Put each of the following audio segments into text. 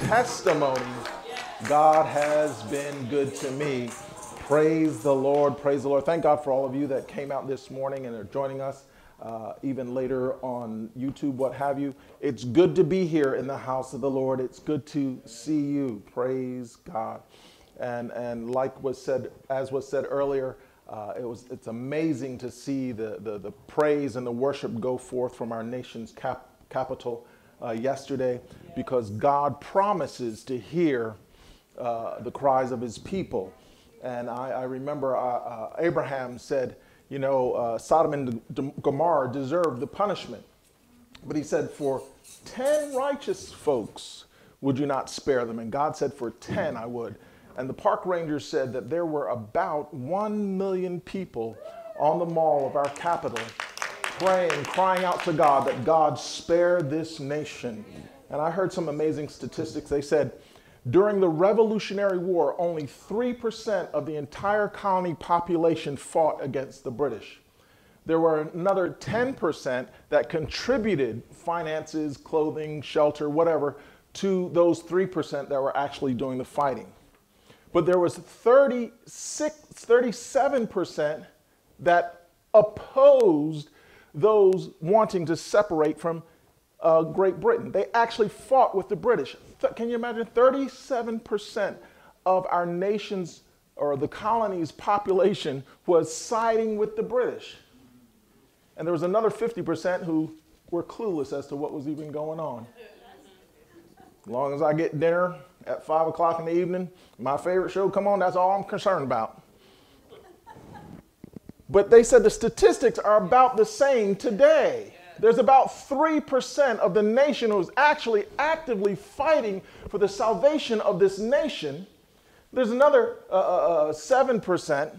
testimony. God has been good to me. Praise the Lord. Praise the Lord. Thank God for all of you that came out this morning and are joining us. Uh, even later on YouTube, what have you. It's good to be here in the house of the Lord. It's good to see you. Praise God. And and like was said, as was said earlier, uh, it was it's amazing to see the, the the praise and the worship go forth from our nation's cap, capital uh, yesterday, because God promises to hear uh, the cries of His people. And I, I remember uh, uh, Abraham said you know, uh, Sodom and Gomorrah deserved the punishment. But he said, for 10 righteous folks, would you not spare them? And God said, for 10, I would. And the park ranger said that there were about 1 million people on the mall of our capital praying, crying out to God that God spare this nation. And I heard some amazing statistics. They said during the Revolutionary War, only 3% of the entire colony population fought against the British. There were another 10% that contributed finances, clothing, shelter, whatever, to those 3% that were actually doing the fighting. But there was 36, 37% that opposed those wanting to separate from uh, Great Britain. They actually fought with the British. Th- can you imagine? 37% of our nation's or the colony's population was siding with the British. And there was another 50% who were clueless as to what was even going on. As long as I get dinner at 5 o'clock in the evening, my favorite show, come on, that's all I'm concerned about. But they said the statistics are about the same today there's about 3% of the nation who's actually actively fighting for the salvation of this nation. There's another uh, uh, 7% uh,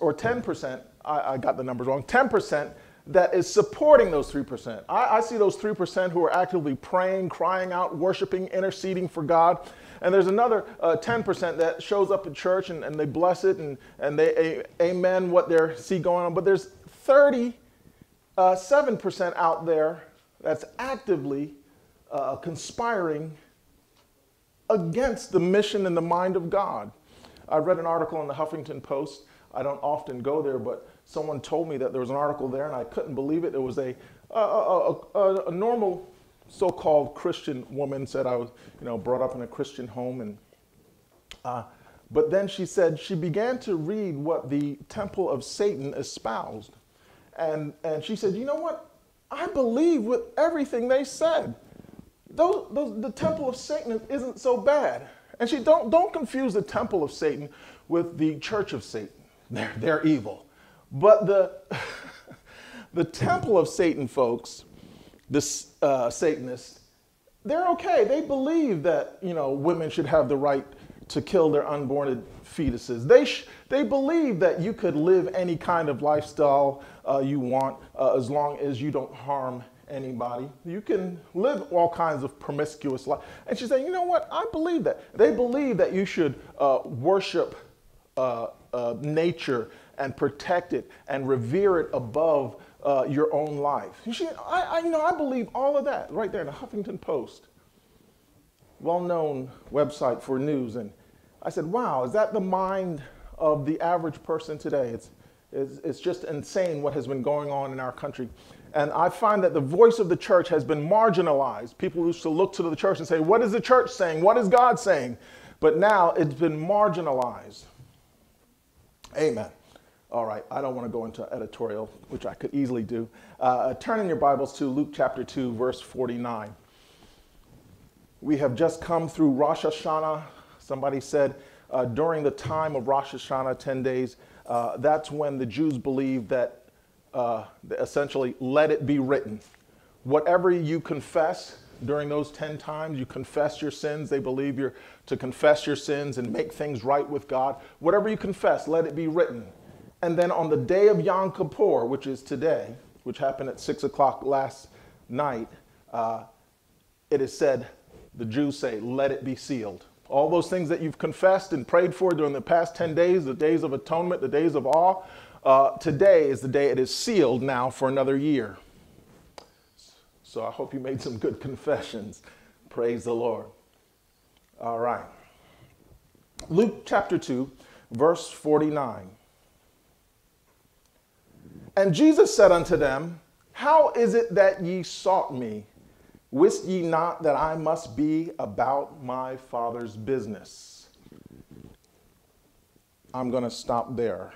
or 10%, I, I, got the numbers wrong, 10% that is supporting those 3%. I, I see those 3% who are actively praying, crying out, worshiping, interceding for God. And there's another uh, 10% that shows up at church and, and they bless it and, and they a, amen what they see going on. But there's 30 uh, 7% out there that's actively uh, conspiring against the mission and the mind of God. I read an article in the Huffington Post. I don't often go there, but someone told me that there was an article there, and I couldn't believe it. It was a, a, a, a normal so-called Christian woman said I was, you know, brought up in a Christian home, and uh, but then she said she began to read what the temple of Satan espoused. And, and she said, You know what? I believe with everything they said. Those, those, the temple of Satan isn't so bad. And she don't, don't confuse the temple of Satan with the church of Satan. They're, they're evil. But the, the temple of Satan, folks, the uh, Satanists, they're okay. They believe that, you know, women should have the right to kill their unborn fetuses. They, they believe that you could live any kind of lifestyle uh, you want uh, as long as you don't harm anybody. You can live all kinds of promiscuous life. And she said, you know what? I believe that. They believe that you should uh, worship uh, uh, nature and protect it and revere it above uh, your own life. She, I, I, you know, I believe all of that right there in the Huffington Post, well-known website for news. And I said, wow, is that the mind of the average person today? It's, it's, it's just insane what has been going on in our country. And I find that the voice of the church has been marginalized. People used to look to the church and say, What is the church saying? What is God saying? But now it's been marginalized. Amen. All right, I don't want to go into editorial, which I could easily do. Uh, turn in your Bibles to Luke chapter 2, verse 49. We have just come through Rosh Hashanah, Somebody said uh, during the time of Rosh Hashanah, 10 days, uh, that's when the Jews believed that uh, essentially, let it be written. Whatever you confess during those 10 times, you confess your sins. They believe you're to confess your sins and make things right with God. Whatever you confess, let it be written. And then on the day of Yom Kippur, which is today, which happened at 6 o'clock last night, uh, it is said, the Jews say, let it be sealed. All those things that you've confessed and prayed for during the past 10 days, the days of atonement, the days of awe, uh, today is the day it is sealed now for another year. So I hope you made some good confessions. Praise the Lord. All right. Luke chapter 2, verse 49. And Jesus said unto them, How is it that ye sought me? Wist ye not that I must be about my Father's business? I'm going to stop there.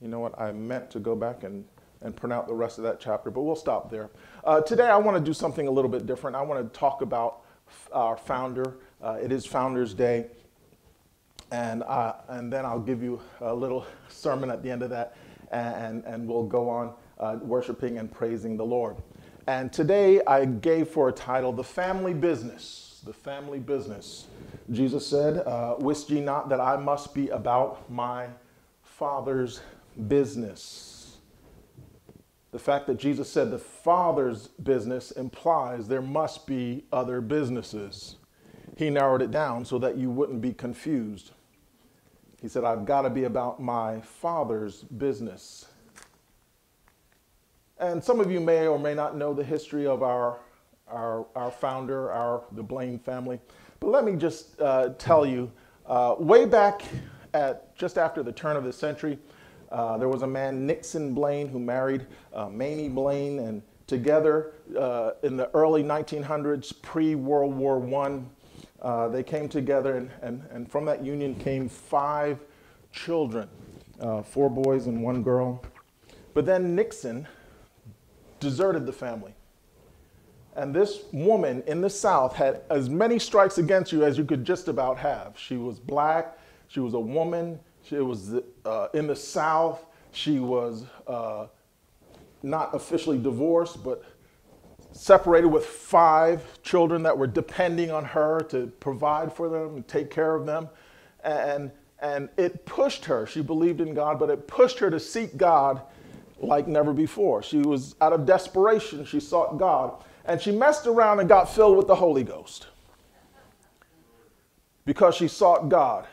You know what? I meant to go back and, and print out the rest of that chapter, but we'll stop there. Uh, today, I want to do something a little bit different. I want to talk about our founder. Uh, it is Founders Day. And, uh, and then I'll give you a little sermon at the end of that, and, and we'll go on uh, worshiping and praising the Lord. And today I gave for a title, The Family Business. The Family Business. Jesus said, uh, Wist ye not that I must be about my Father's business? The fact that Jesus said the Father's business implies there must be other businesses. He narrowed it down so that you wouldn't be confused. He said, I've got to be about my Father's business. And some of you may or may not know the history of our, our, our founder, our, the Blaine family. But let me just uh, tell you, uh, way back at just after the turn of the century, uh, there was a man, Nixon Blaine, who married uh, Mamie Blaine, and together uh, in the early 1900s, pre World War I, uh, they came together, and, and, and from that union came five children uh, four boys and one girl. But then Nixon deserted the family. And this woman in the South had as many strikes against you as you could just about have. She was black, she was a woman, she was uh, in the South. She was uh, not officially divorced, but separated with five children that were depending on her to provide for them and take care of them. And, and it pushed her. She believed in God, but it pushed her to seek God like never before. She was out of desperation, she sought God. And she messed around and got filled with the Holy Ghost because she sought God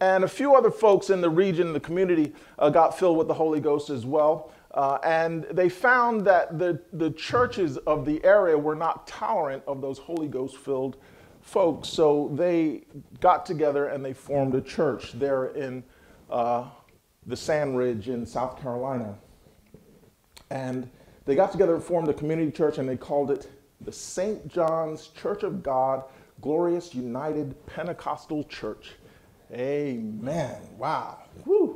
and a few other folks in the region, the community, uh, got filled with the Holy Ghost as well. Uh, and they found that the, the churches of the area were not tolerant of those Holy Ghost filled folks. So they got together and they formed a church there in uh, the Sand Ridge in South Carolina. And they got together and formed a community church and they called it the St. John's Church of God Glorious United Pentecostal Church. Amen. Wow. Woo.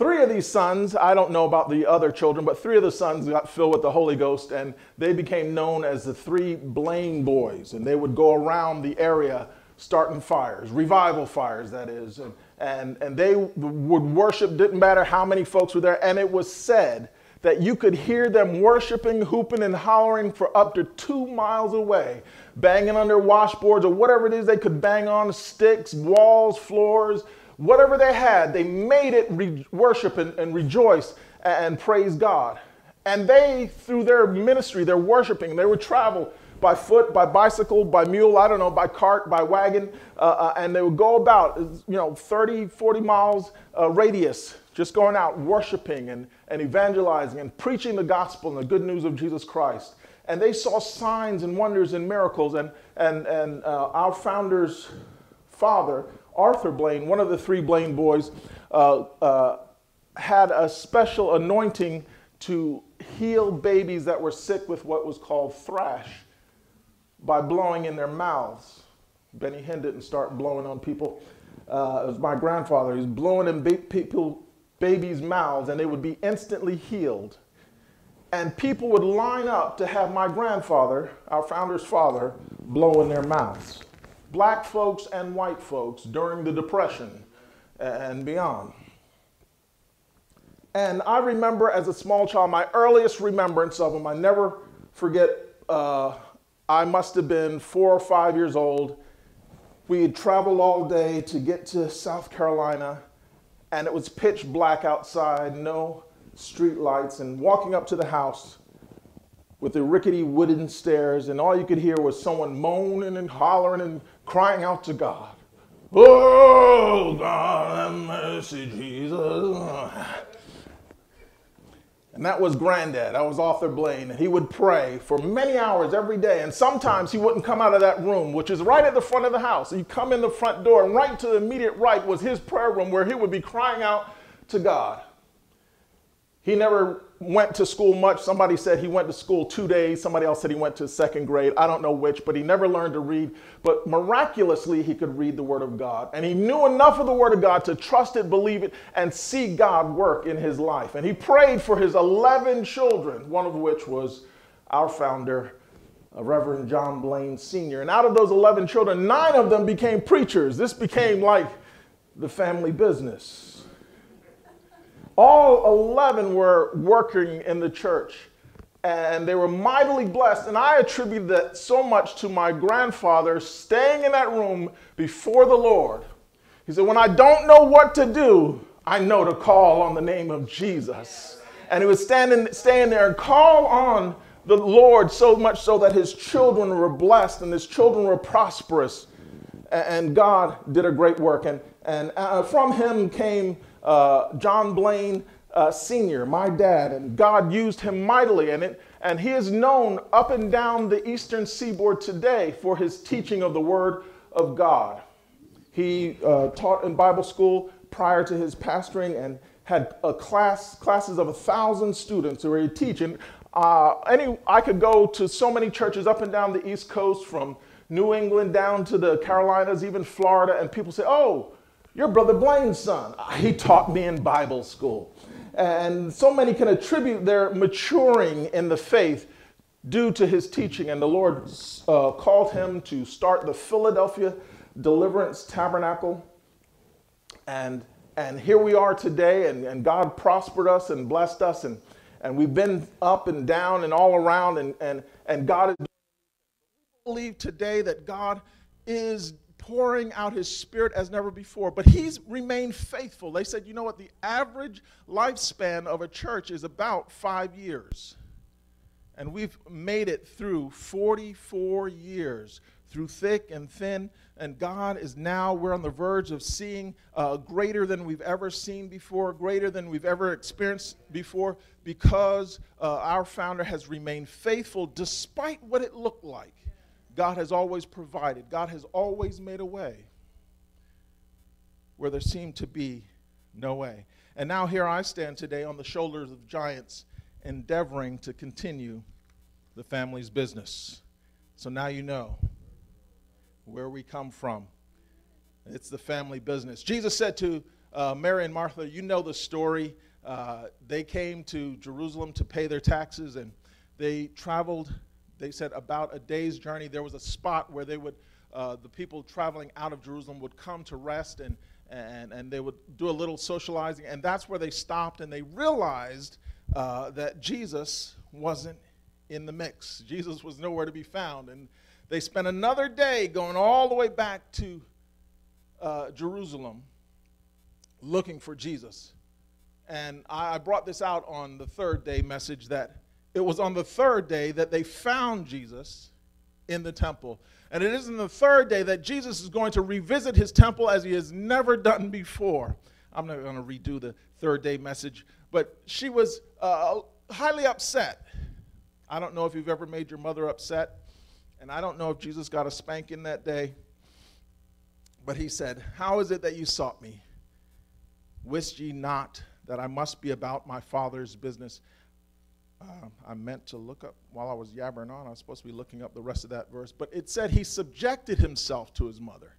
Three of these sons, I don't know about the other children, but three of the sons got filled with the Holy Ghost and they became known as the three Blaine boys. And they would go around the area starting fires, revival fires, that is. And, and, and they would worship, didn't matter how many folks were there. And it was said that you could hear them worshiping, hooping, and hollering for up to two miles away, banging on their washboards or whatever it is they could bang on sticks, walls, floors, whatever they had. They made it re- worship and, and rejoice and praise God. And they, through their ministry, their worshiping, they would travel by foot, by bicycle, by mule, I don't know, by cart, by wagon, uh, uh, and they would go about, you know, 30, 40 miles uh, radius just going out worshiping and, and evangelizing and preaching the gospel and the good news of Jesus Christ. And they saw signs and wonders and miracles. And, and, and uh, our founder's father, Arthur Blaine, one of the three Blaine boys, uh, uh, had a special anointing to heal babies that were sick with what was called thrash by blowing in their mouths. Benny Hinn didn't start blowing on people. Uh, it was my grandfather. He was blowing in people babies' mouths and they would be instantly healed. And people would line up to have my grandfather, our founder's father, blow in their mouths. Black folks and white folks during the Depression and beyond. And I remember as a small child, my earliest remembrance of them, I never forget, uh, I must have been four or five years old. We had traveled all day to get to South Carolina and it was pitch black outside, no street lights, and walking up to the house with the rickety wooden stairs, and all you could hear was someone moaning and hollering and crying out to God. Oh, God have mercy, Jesus. And that was granddad. That was Arthur Blaine. And he would pray for many hours every day. And sometimes he wouldn't come out of that room, which is right at the front of the house. He'd come in the front door, and right to the immediate right was his prayer room where he would be crying out to God. He never went to school much. Somebody said he went to school two days. Somebody else said he went to second grade. I don't know which, but he never learned to read. But miraculously, he could read the Word of God. And he knew enough of the Word of God to trust it, believe it, and see God work in his life. And he prayed for his 11 children, one of which was our founder, uh, Reverend John Blaine Sr. And out of those 11 children, nine of them became preachers. This became like the family business. All 11 were working in the church and they were mightily blessed. And I attribute that so much to my grandfather staying in that room before the Lord. He said, When I don't know what to do, I know to call on the name of Jesus. And he was standing, staying there and call on the Lord so much so that his children were blessed and his children were prosperous. And God did a great work. And, and uh, from him came uh, John Blaine uh, Sr., my dad, and God used him mightily. And, it, and he is known up and down the eastern seaboard today for his teaching of the Word of God. He uh, taught in Bible school prior to his pastoring and had a class, classes of a thousand students who were teaching. Uh, any, I could go to so many churches up and down the East Coast from New England down to the Carolinas, even Florida, and people say, oh, you're Brother Blaine's son. He taught me in Bible school. And so many can attribute their maturing in the faith due to his teaching. And the Lord uh, called him to start the Philadelphia Deliverance Tabernacle. And, and here we are today, and, and God prospered us and blessed us. And, and we've been up and down and all around, and, and, and God is. Believe today that God is pouring out his spirit as never before, but he's remained faithful. They said, you know what, the average lifespan of a church is about five years. And we've made it through 44 years, through thick and thin. And God is now, we're on the verge of seeing uh, greater than we've ever seen before, greater than we've ever experienced before, because uh, our founder has remained faithful despite what it looked like. God has always provided, God has always made a way where there seemed to be no way. And now here I stand today on the shoulders of giants, endeavoring to continue the family's business. So now you know where we come from. It's the family business. Jesus said to uh, Mary and Martha, You know the story. Uh, they came to Jerusalem to pay their taxes, and they traveled they said about a day's journey. There was a spot where they would, uh, the people traveling out of Jerusalem would come to rest and, and, and they would do a little socializing. And that's where they stopped and they realized uh, that Jesus wasn't in the mix. Jesus was nowhere to be found. And they spent another day going all the way back to uh, Jerusalem looking for Jesus. And I brought this out on the third day message that it was on the third day that they found Jesus in the temple. And it is in the third day that Jesus is going to revisit his temple as he has never done before. I'm not going to redo the third day message, but she was uh, highly upset. I don't know if you've ever made your mother upset, and I don't know if Jesus got a spanking that day. But he said, How is it that you sought me? Wist ye not that I must be about my Father's business? Uh, I meant to look up while I was yabbering on. I was supposed to be looking up the rest of that verse, but it said he subjected himself to his mother.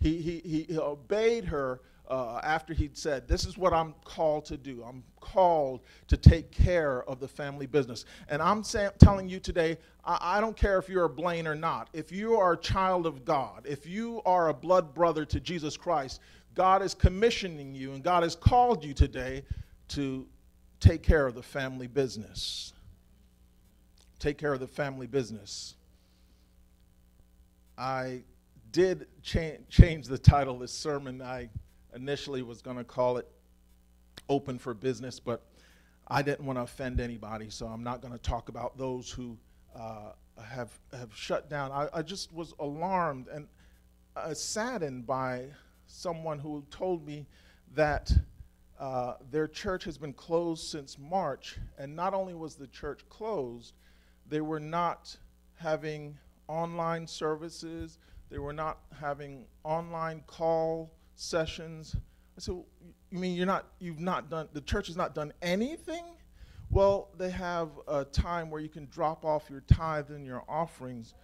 He, he, he obeyed her uh, after he'd said, This is what I'm called to do. I'm called to take care of the family business. And I'm say- telling you today, I-, I don't care if you're a Blaine or not. If you are a child of God, if you are a blood brother to Jesus Christ, God is commissioning you and God has called you today to take care of the family business. Take care of the family business. I did cha- change the title of this sermon. I initially was going to call it Open for Business, but I didn't want to offend anybody, so I'm not going to talk about those who uh, have, have shut down. I, I just was alarmed and uh, saddened by someone who told me that uh, their church has been closed since March, and not only was the church closed, they were not having online services, they were not having online call sessions. I said, "You mean you're not? You've not done? The church has not done anything?" Well, they have a time where you can drop off your tithe and your offerings,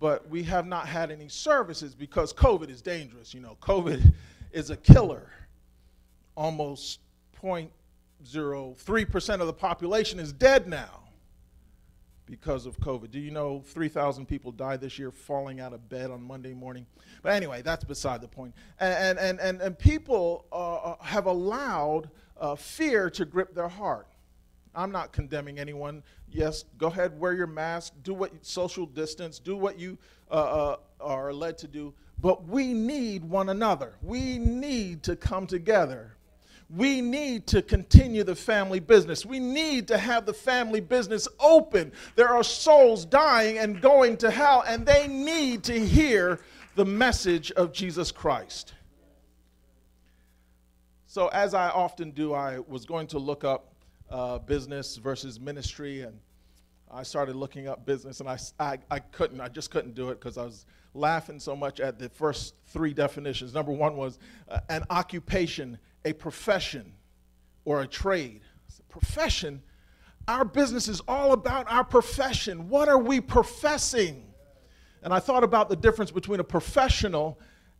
but we have not had any services because COVID is dangerous. You know, COVID is a killer almost 0.03% of the population is dead now because of COVID. Do you know 3,000 people died this year falling out of bed on Monday morning? But anyway, that's beside the point. And, and, and, and people uh, uh, have allowed uh, fear to grip their heart. I'm not condemning anyone. Yes, go ahead, wear your mask, do what social distance, do what you uh, uh, are led to do. But we need one another. We need to come together we need to continue the family business. We need to have the family business open. There are souls dying and going to hell, and they need to hear the message of Jesus Christ. So, as I often do, I was going to look up uh, business versus ministry, and I started looking up business, and I, I, I couldn't, I just couldn't do it because I was laughing so much at the first three definitions. Number one was uh, an occupation a profession or a trade. a Profession, our business is all about our profession. What are we professing? And I thought about the difference between a professional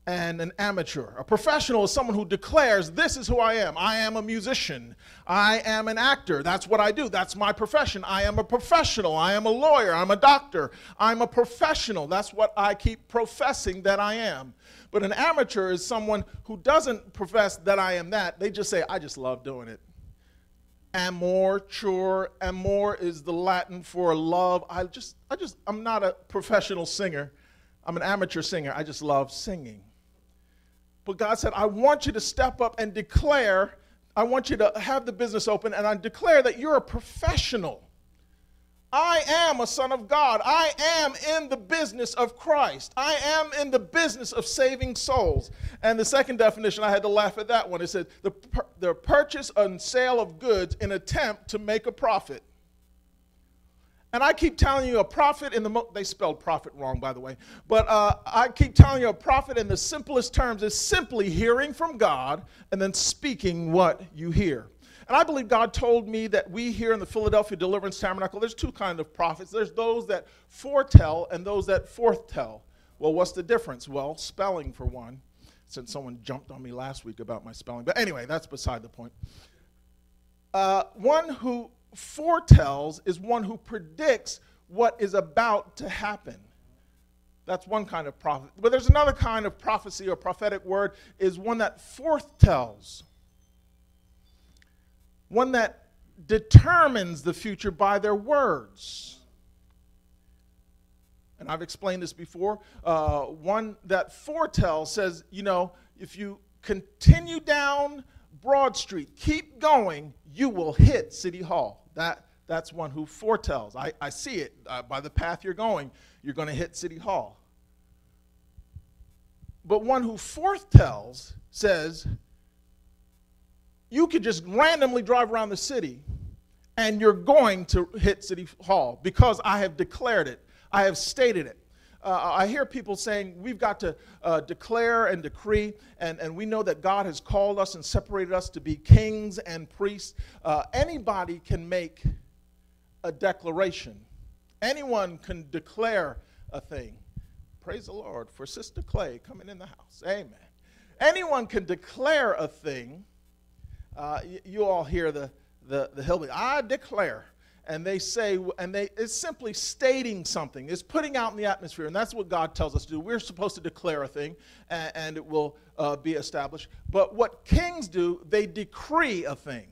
and an amateur. A professional is someone who declares, This is who I am. I am a musician. I am an actor. That's what I do. That's my profession. I am a professional. I am a lawyer. I'm a doctor. I'm a professional. That's what I keep professing that I am. But an amateur is someone who doesn't profess that I am that. They just say, I just love doing it. Amor, amor is the Latin for love. I just, I just, I'm not a professional singer. I'm an amateur singer. I just love singing. But God said, I want you to step up and declare, I want you to have the business open, and I declare that you're a professional. I am a son of God. I am in the business of Christ. I am in the business of saving souls. And the second definition, I had to laugh at that one. It said, the, the purchase and sale of goods in attempt to make a profit. And I keep telling you a prophet in the, mo- they spelled prophet wrong, by the way, but uh, I keep telling you a prophet in the simplest terms is simply hearing from God and then speaking what you hear. And I believe God told me that we here in the Philadelphia Deliverance Tabernacle, there's two kind of prophets. There's those that foretell and those that forthtell. Well, what's the difference? Well, spelling for one, since someone jumped on me last week about my spelling. But anyway, that's beside the point. Uh, one who foretells is one who predicts what is about to happen. That's one kind of prophet. But there's another kind of prophecy or prophetic word is one that forthtells. One that determines the future by their words. And I've explained this before. Uh, one that foretells says, you know, if you continue down Broad Street, keep going, you will hit City Hall. That, that's one who foretells. I, I see it uh, by the path you're going, you're going to hit City Hall. But one who forthtells says, you could just randomly drive around the city and you're going to hit City Hall because I have declared it, I have stated it. Uh, I hear people saying we've got to uh, declare and decree, and, and we know that God has called us and separated us to be kings and priests. Uh, anybody can make a declaration, anyone can declare a thing. Praise the Lord for Sister Clay coming in the house. Amen. Anyone can declare a thing. Uh, you, you all hear the, the, the hillbilly, I declare and they say, and they, it's simply stating something, it's putting out in the atmosphere, and that's what God tells us to do. We're supposed to declare a thing, and, and it will uh, be established. But what kings do, they decree a thing.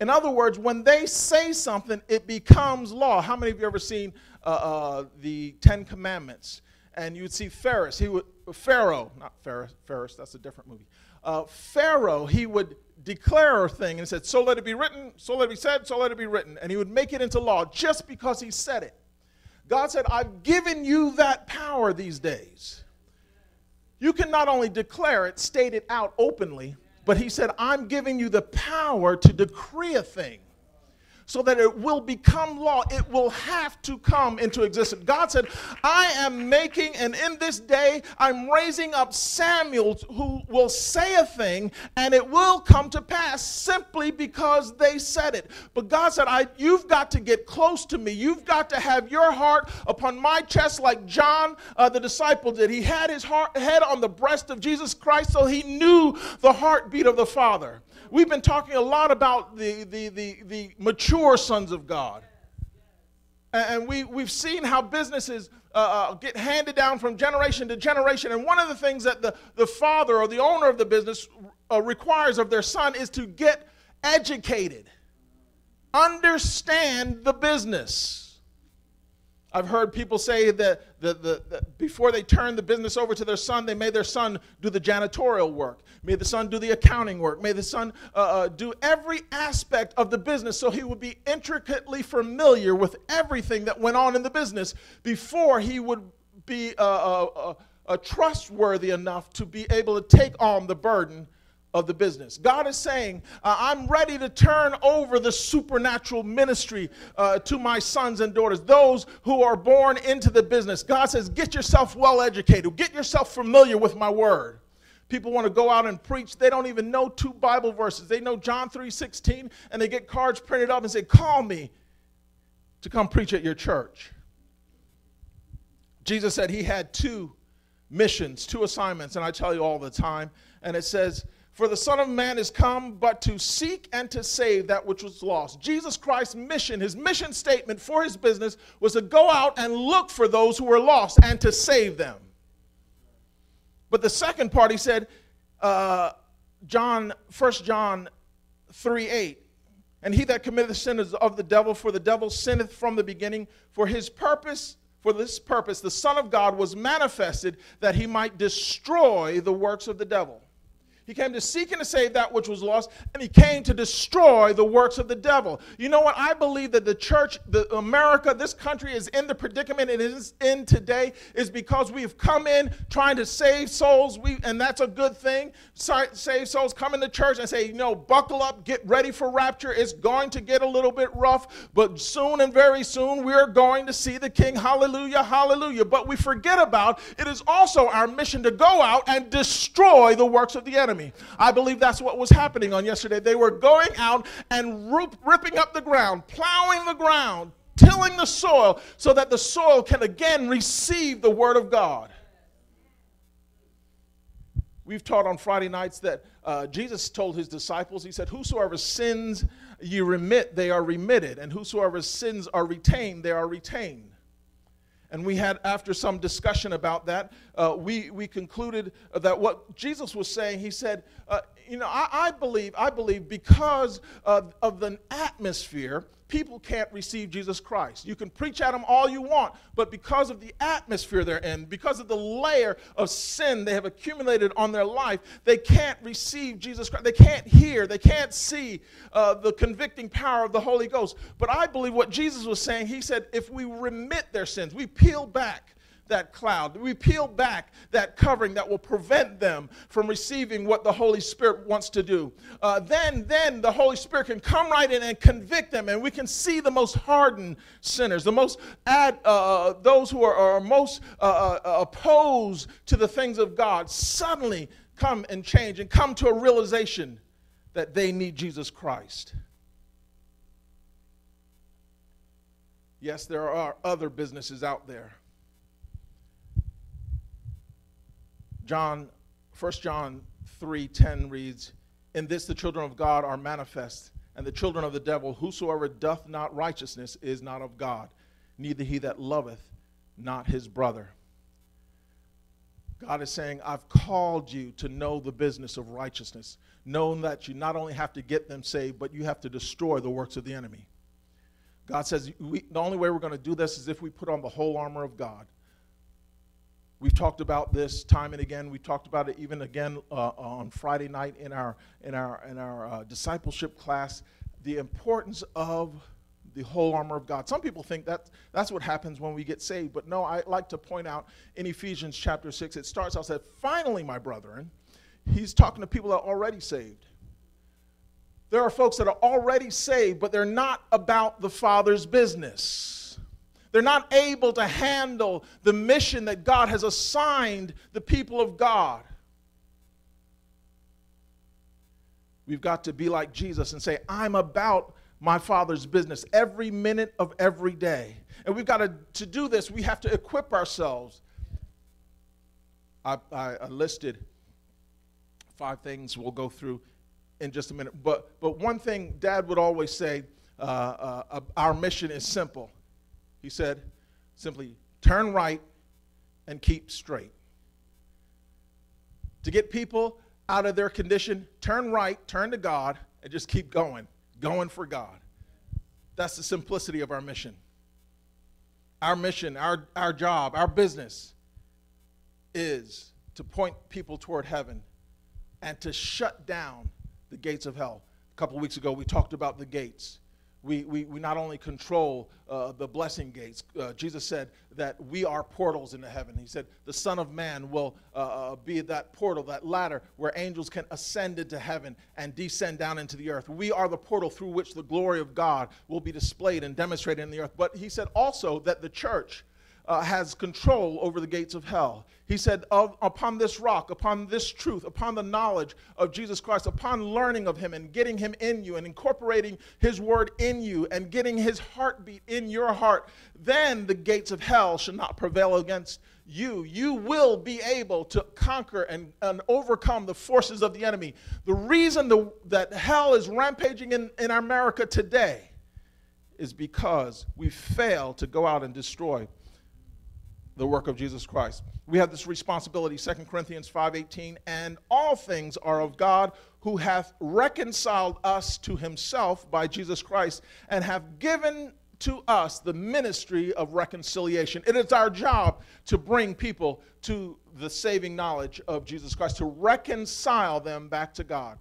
In other words, when they say something, it becomes law. How many of you ever seen uh, uh, the Ten Commandments? And you would see Ferris, he would, Pharaoh, not Ferris, Ferris, that's a different movie. Uh, Pharaoh, he would declare a thing and said, So let it be written, so let it be said, so let it be written. And he would make it into law just because he said it. God said, I've given you that power these days. You can not only declare it, state it out openly, But he said, I'm giving you the power to decree a thing so that it will become law. It will have to come into existence. God said, I am making, and in this day, I'm raising up Samuel who will say a thing and it will come to pass simply because they said it. But God said, I, You've got to get close to me. You've got to have your heart upon my chest, like John uh, the disciple did. He had his heart, head on the breast of Jesus Christ, so he knew the heartbeat of the Father we've been talking a lot about the, the, the, the mature sons of God. And we, we've seen how businesses uh, uh, get handed down from generation to generation. And one of the things that the, the father or the owner of the business uh, requires of their son is to get educated, understand the business. I've heard people say that the, the, the, before they turned the business over to their son, they made their son do the janitorial work. May the son do the accounting work. May the son uh, uh, do every aspect of the business so he would be intricately familiar with everything that went on in the business before he would be uh, uh, uh trustworthy enough to be able to take on the burden of the business. God is saying, uh, I'm ready to turn over the supernatural ministry uh, to my sons and daughters, those who are born into the business. God says, Get yourself well educated, get yourself familiar with my word. People want to go out and preach. They don't even know two Bible verses. They know John 3:16 and they get cards printed up and say, "Call me to come preach at your church." Jesus said he had two missions, two assignments, and I tell you all the time, and it says for the Son of Man is come but to seek and to save that which was lost. Jesus Christ's mission, his mission statement for his business was to go out and look for those who were lost and to save them. But the second part, he said, uh, John, 1 John 3 8, and he that committeth sin is of the devil, for the devil sinneth from the beginning. For his purpose, for this purpose, the Son of God was manifested that he might destroy the works of the devil. He came to seek and to save that which was lost, and he came to destroy the works of the devil. You know what? I believe that the church, the America, this country is in the predicament it is in today is because we've come in trying to save souls, we, and that's a good thing. Save souls, come into church and say, you know, buckle up, get ready for rapture. It's going to get a little bit rough, but soon and very soon we're going to see the King. Hallelujah, hallelujah. But we forget about it is also our mission to go out and destroy the works of the enemy. I believe that's what was happening on yesterday. They were going out and ripping up the ground, plowing the ground, tilling the soil so that the soil can again receive the word of God. We've taught on Friday nights that uh, Jesus told his disciples, He said, Whosoever sins you remit, they are remitted, and whosoever sins are retained, they are retained. And we had, after some discussion about that, uh, we, we concluded that what Jesus was saying, he said, uh, you know, I, I, believe, I believe because of, of the atmosphere, people can't receive Jesus Christ. You can preach at them all you want, but because of the atmosphere they're in, because of the layer of sin they have accumulated on their life, they can't receive Jesus Christ. They can't hear, they can't see uh, the convicting power of the Holy Ghost. But I believe what Jesus was saying, he said, if we remit their sins, we peel back that cloud. We peel back that covering that will prevent them from receiving what the Holy Spirit wants to do. Uh, then, then the Holy Spirit can come right in and convict them, and we can see the most hardened sinners, the most ad, uh, uh those who are, are most uh, uh, opposed to the things of God, suddenly come and change and come to a realization that they need Jesus Christ. Yes, there are other businesses out there John, 1 John 3:10 reads, "In this the children of God are manifest, and the children of the devil, whosoever doth not righteousness is not of God, neither he that loveth not his brother." God is saying, I've called you to know the business of righteousness, knowing that you not only have to get them saved, but you have to destroy the works of the enemy. God says we, the only way we're going to do this is if we put on the whole armor of God. We've talked about this time and again. We talked about it even again uh, on Friday night in our in our in our uh, discipleship class. The importance of the whole armor of God. Some people think that that's what happens when we get saved, but no. I like to point out in Ephesians chapter six. It starts out said, "Finally, my brethren." he's talking to people that are already saved. There are folks that are already saved, but they're not about the Father's business. They're not able to handle the mission that God has assigned the people of God. We've got to be like Jesus and say, I'm about my Father's business every minute of every day. And we've got to, to do this, we have to equip ourselves. I, I listed five things we'll go through in just a minute. But, but one thing Dad would always say uh, uh, uh, our mission is simple. He said, simply turn right and keep straight. To get people out of their condition, turn right, turn to God, and just keep going, going for God. That's the simplicity of our mission. Our mission, our, our job, our business is to point people toward heaven and to shut down the gates of hell. A couple weeks ago, we talked about the gates. We, we, we not only control uh, the blessing gates, uh, Jesus said that we are portals into heaven. He said the Son of Man will uh, uh, be that portal, that ladder where angels can ascend into heaven and descend down into the earth. We are the portal through which the glory of God will be displayed and demonstrated in the earth. But he said also that the church uh, has control over the gates of hell. He said, Upon this rock, upon this truth, upon the knowledge of Jesus Christ, upon learning of Him and getting Him in you and incorporating His word in you and getting His heartbeat in your heart, then the gates of hell shall not prevail against you. You will be able to conquer and, and overcome the forces of the enemy. The reason the, that hell is rampaging in, in America today is because we fail to go out and destroy the work of Jesus Christ. We have this responsibility, 2 Corinthians 5:18, and all things are of God who hath reconciled us to himself by Jesus Christ and have given to us the ministry of reconciliation. It is our job to bring people to the saving knowledge of Jesus Christ, to reconcile them back to God.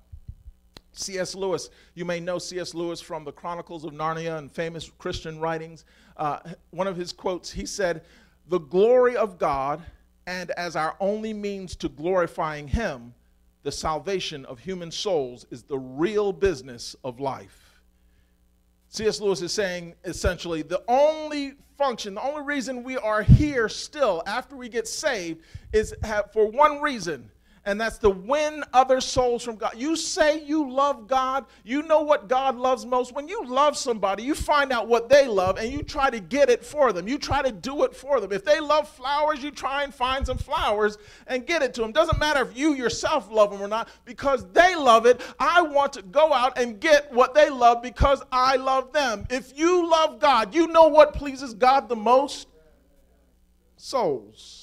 C.S. Lewis, you may know C.S. Lewis from the Chronicles of Narnia and famous Christian writings. Uh, one of his quotes, he said, the glory of God and as our only means to glorifying Him, the salvation of human souls is the real business of life. C.S. Lewis is saying essentially the only function, the only reason we are here still after we get saved is for one reason and that's to win other souls from God. You say you love God, you know what God loves most. When you love somebody, you find out what they love and you try to get it for them. You try to do it for them. If they love flowers, you try and find some flowers and get it to them. Doesn't matter if you yourself love them or not, because they love it. I want to go out and get what they love because I love them. If you love God, you know what pleases God the most? Souls.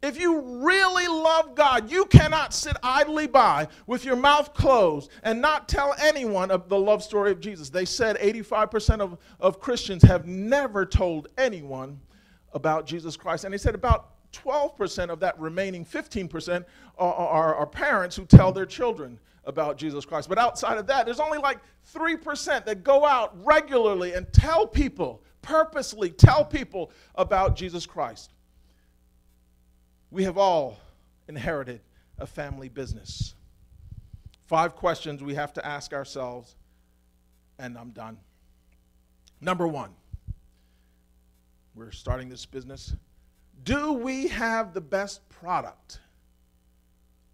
If you really love God, you cannot sit idly by with your mouth closed and not tell anyone of the love story of Jesus. They said 85% of, of Christians have never told anyone about Jesus Christ. And they said about 12% of that remaining 15% are, are, are parents who tell their children about Jesus Christ. But outside of that, there's only like 3% that go out regularly and tell people, purposely tell people about Jesus Christ. We have all inherited a family business. Five questions we have to ask ourselves, and I'm done. Number one, we're starting this business. Do we have the best product?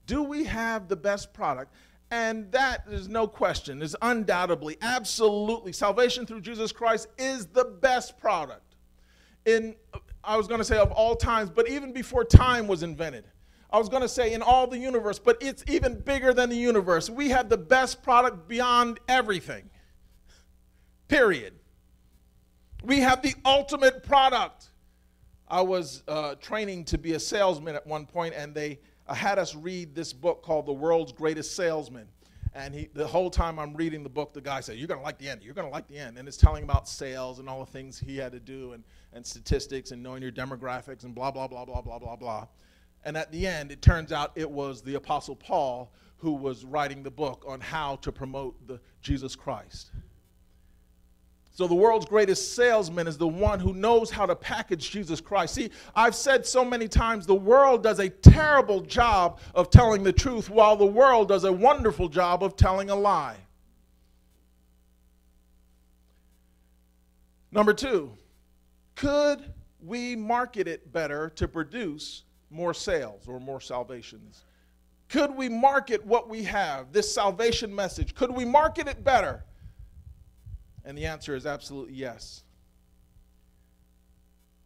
Do we have the best product? And that is no question, is undoubtedly, absolutely. Salvation through Jesus Christ is the best product. In I was going to say of all times, but even before time was invented. I was going to say in all the universe, but it's even bigger than the universe. We have the best product beyond everything. Period. We have the ultimate product. I was uh, training to be a salesman at one point, and they uh, had us read this book called The World's Greatest Salesman. And he, the whole time I'm reading the book, the guy said, You're going to like the end. You're going to like the end. And it's telling about sales and all the things he had to do and, and statistics and knowing your demographics and blah, blah, blah, blah, blah, blah, blah. And at the end, it turns out it was the Apostle Paul who was writing the book on how to promote the Jesus Christ. So, the world's greatest salesman is the one who knows how to package Jesus Christ. See, I've said so many times the world does a terrible job of telling the truth, while the world does a wonderful job of telling a lie. Number two, could we market it better to produce more sales or more salvations? Could we market what we have, this salvation message? Could we market it better? And the answer is absolutely yes.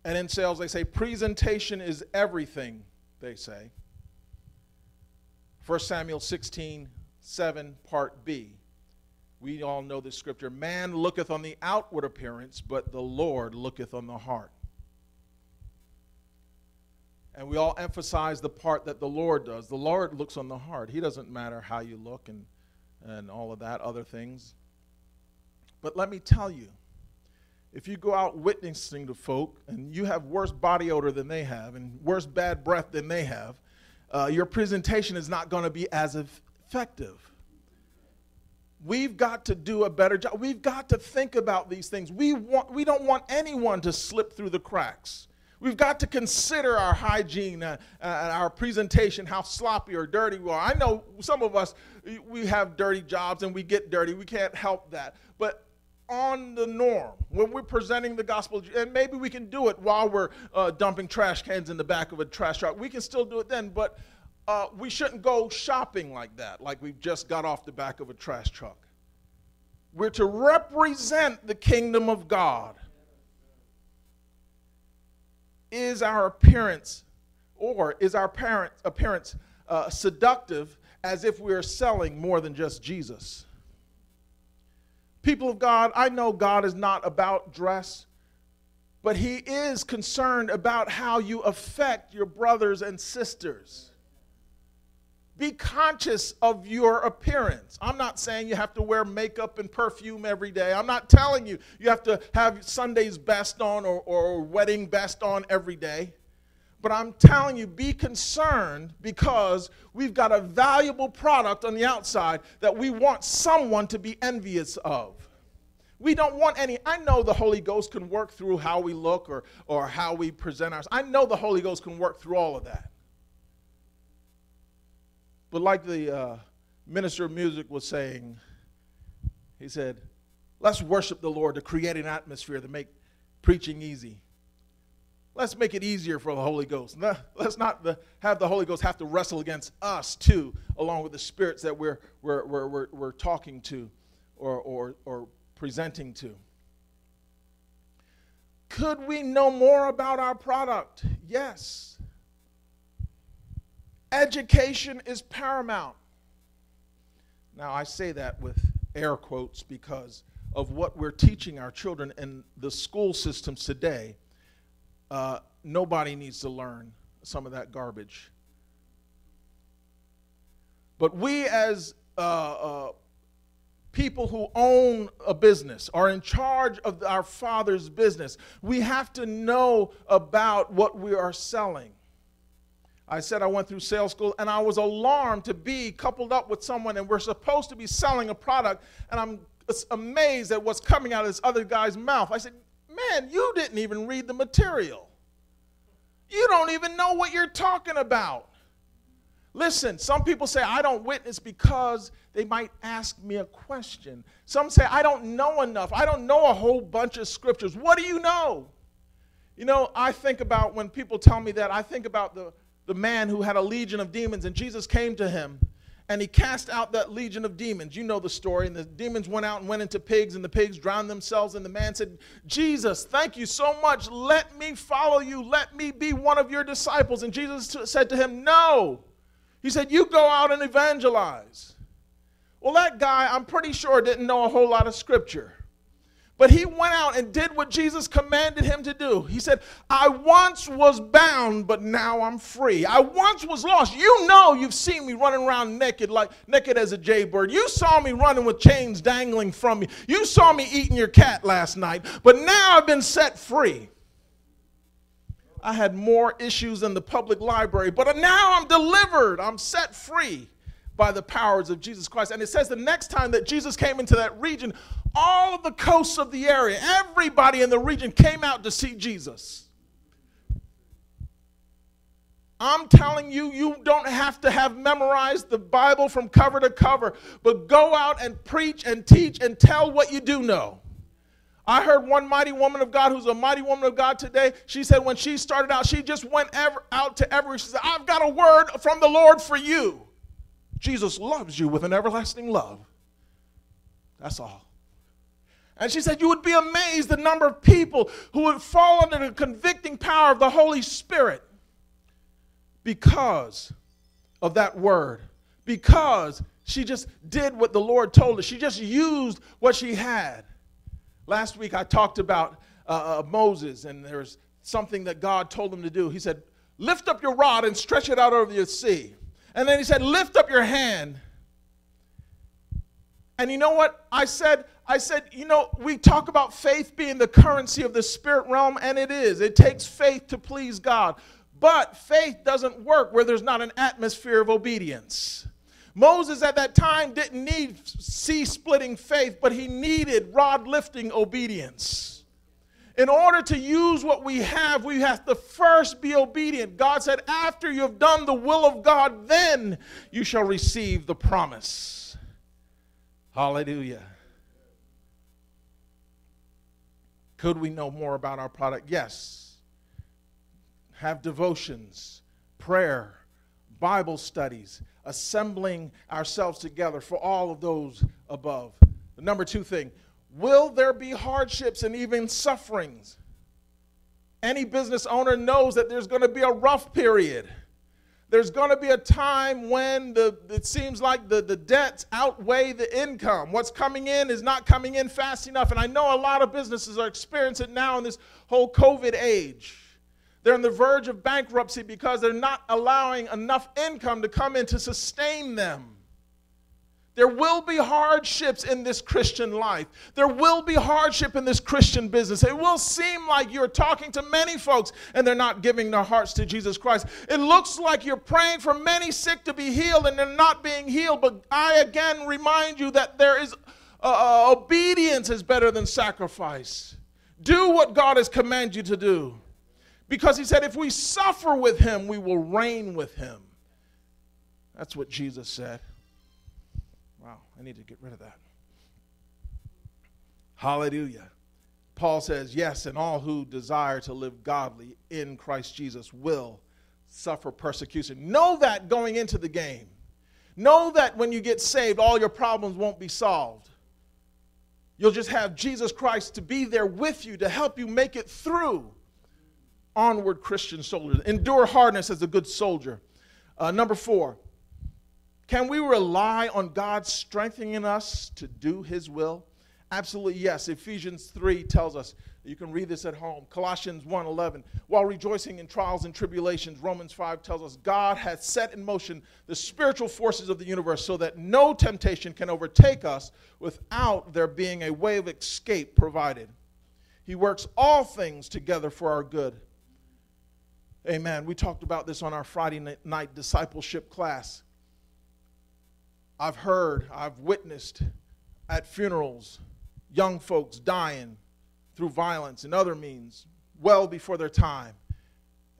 And in sales, they say presentation is everything, they say. 1 Samuel 16, 7, part B. We all know this scripture. Man looketh on the outward appearance, but the Lord looketh on the heart. And we all emphasize the part that the Lord does. The Lord looks on the heart. He doesn't matter how you look and, and all of that, other things. But let me tell you, if you go out witnessing to folk and you have worse body odor than they have and worse bad breath than they have, uh, your presentation is not going to be as effective. We've got to do a better job. We've got to think about these things. We, want, we don't want anyone to slip through the cracks. We've got to consider our hygiene uh, uh, and our presentation, how sloppy or dirty we are. I know some of us, we have dirty jobs and we get dirty. We can't help that. But on the norm, when we're presenting the gospel, and maybe we can do it while we're uh, dumping trash cans in the back of a trash truck, we can still do it then. But uh, we shouldn't go shopping like that, like we've just got off the back of a trash truck. We're to represent the kingdom of God. Is our appearance, or is our parent, appearance uh, seductive as if we're selling more than just Jesus? People of God, I know God is not about dress, but He is concerned about how you affect your brothers and sisters. Be conscious of your appearance. I'm not saying you have to wear makeup and perfume every day. I'm not telling you you have to have Sunday's best on or, or wedding best on every day. But I'm telling you, be concerned because we've got a valuable product on the outside that we want someone to be envious of. We don't want any. I know the Holy Ghost can work through how we look or, or how we present ourselves. I know the Holy Ghost can work through all of that. But like the uh, minister of music was saying, he said, let's worship the Lord to create an atmosphere to make preaching easy. Let's make it easier for the Holy Ghost. Let's not have the Holy Ghost have to wrestle against us too, along with the spirits that we're, we're, we're, we're, talking to or, or, or presenting to. Could we know more about our product? Yes. Education is paramount. Now, I say that with air quotes because of what we're teaching our children in the school systems today. Uh, nobody needs to learn some of that garbage. But we, as uh, uh, people who own a business, are in charge of our Father's business, we have to know about what we are selling. I said I went through sales school and I was alarmed to be coupled up with someone and we're supposed to be selling a product and I'm amazed at what's coming out of this other guy's mouth. I said, Man, you didn't even read the material. You don't even know what you're talking about. Listen, some people say, I don't witness because they might ask me a question. Some say, I don't know enough. I don't know a whole bunch of scriptures. What do you know? You know, I think about when people tell me that, I think about the the man who had a legion of demons, and Jesus came to him and he cast out that legion of demons. You know the story. And the demons went out and went into pigs, and the pigs drowned themselves. And the man said, Jesus, thank you so much. Let me follow you. Let me be one of your disciples. And Jesus said to him, No. He said, You go out and evangelize. Well, that guy, I'm pretty sure, didn't know a whole lot of scripture. But he went out and did what Jesus commanded him to do. He said, I once was bound, but now I'm free. I once was lost. You know, you've seen me running around naked, like naked as a jaybird. You saw me running with chains dangling from me. You saw me eating your cat last night, but now I've been set free. I had more issues in the public library, but now I'm delivered. I'm set free by the powers of Jesus Christ. And it says the next time that Jesus came into that region, all the coasts of the area, everybody in the region came out to see Jesus. I'm telling you, you don't have to have memorized the Bible from cover to cover, but go out and preach and teach and tell what you do know. I heard one mighty woman of God who's a mighty woman of God today. She said when she started out, she just went ever, out to every. She said, I've got a word from the Lord for you. Jesus loves you with an everlasting love. That's all. And she said, You would be amazed the number of people who would fall under the convicting power of the Holy Spirit because of that word, because she just did what the Lord told her. She just used what she had. Last week I talked about uh, uh, Moses, and there's something that God told him to do. He said, Lift up your rod and stretch it out over the sea. And then he said, Lift up your hand. And you know what? I said, I said, you know, we talk about faith being the currency of the spirit realm, and it is. It takes faith to please God. But faith doesn't work where there's not an atmosphere of obedience. Moses at that time didn't need sea splitting faith, but he needed rod lifting obedience. In order to use what we have, we have to first be obedient. God said, After you have done the will of God, then you shall receive the promise. Hallelujah. Could we know more about our product? Yes have devotions, prayer, Bible studies, assembling ourselves together for all of those above. The number two thing will there be hardships and even sufferings? Any business owner knows that there's going to be a rough period. There's going to be a time when the, it seems like the, the debts outweigh the income. What's coming in is not coming in fast enough. And I know a lot of businesses are experiencing it now in this whole COVID age. They're on the verge of bankruptcy because they're not allowing enough income to come in to sustain them. There will be hardships in this Christian life. There will be hardship in this Christian business. It will seem like you're talking to many folks and they're not giving their hearts to Jesus Christ. It looks like you're praying for many sick to be healed and they're not being healed. But I again remind you that there is uh, uh obedience is better than sacrifice. Do what God has commanded you to do. Because he said, if we suffer with him, we will reign with him. That's what Jesus said. I need to get rid of that. Hallelujah. Paul says, Yes, and all who desire to live godly in Christ Jesus will suffer persecution. Know that going into the game. Know that when you get saved, all your problems won't be solved. You'll just have Jesus Christ to be there with you to help you make it through onward Christian soldiers. Endure hardness as a good soldier. Uh, number four, can we rely on God strengthening us to do His will? Absolutely yes. Ephesians 3 tells us. You can read this at home. Colossians 1:11. While rejoicing in trials and tribulations, Romans 5 tells us God has set in motion the spiritual forces of the universe so that no temptation can overtake us without there being a way of escape provided. He works all things together for our good Amen. We talked about this on our Friday night discipleship class. I've heard, I've witnessed at funerals young folks dying through violence and other means well before their time.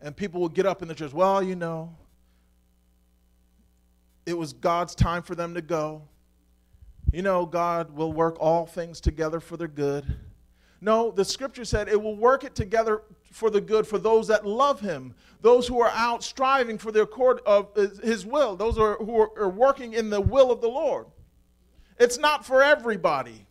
And people will get up in the church, well, you know, it was God's time for them to go. You know, God will work all things together for their good. No, the scripture said it will work it together for the good for those that love him, those who are out striving for the accord of his will, those who are, who are working in the will of the Lord. It's not for everybody.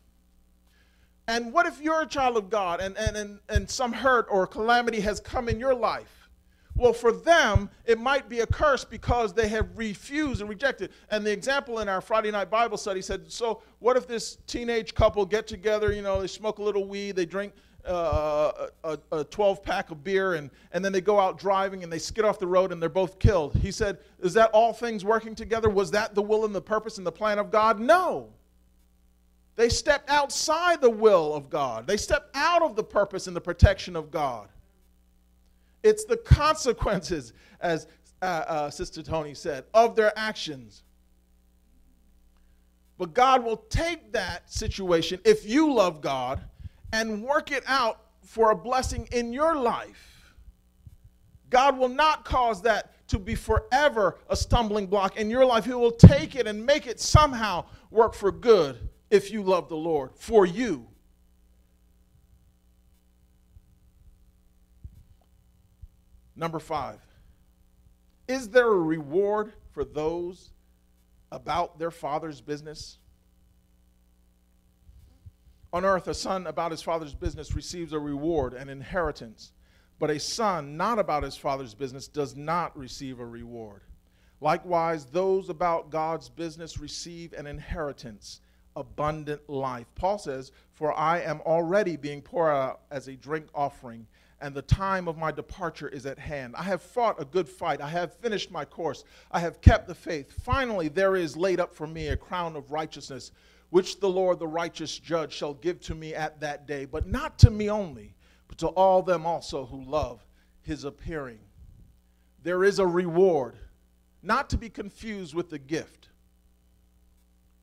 And what if you're a child of God and, and, and, and some hurt or calamity has come in your life? Well, for them, it might be a curse because they have refused and rejected. And the example in our Friday night Bible study said, so what if this teenage couple get together, you know, they smoke a little weed, they drink uh, a, a 12 pack of beer, and, and then they go out driving and they skid off the road and they're both killed. He said, Is that all things working together? Was that the will and the purpose and the plan of God? No. They stepped outside the will of God, they stepped out of the purpose and the protection of God. It's the consequences, as uh, uh, Sister Tony said, of their actions. But God will take that situation, if you love God, and work it out for a blessing in your life. God will not cause that to be forever a stumbling block in your life. He will take it and make it somehow work for good if you love the Lord for you. Number five, is there a reward for those about their father's business? On earth, a son about his father's business receives a reward, an inheritance, but a son not about his father's business does not receive a reward. Likewise, those about God's business receive an inheritance, abundant life. Paul says, For I am already being poured out as a drink offering and the time of my departure is at hand. I have fought a good fight. I have finished my course. I have kept the faith. Finally, there is laid up for me a crown of righteousness, which the Lord, the righteous judge, shall give to me at that day, but not to me only, but to all them also who love his appearing. There is a reward, not to be confused with the gift.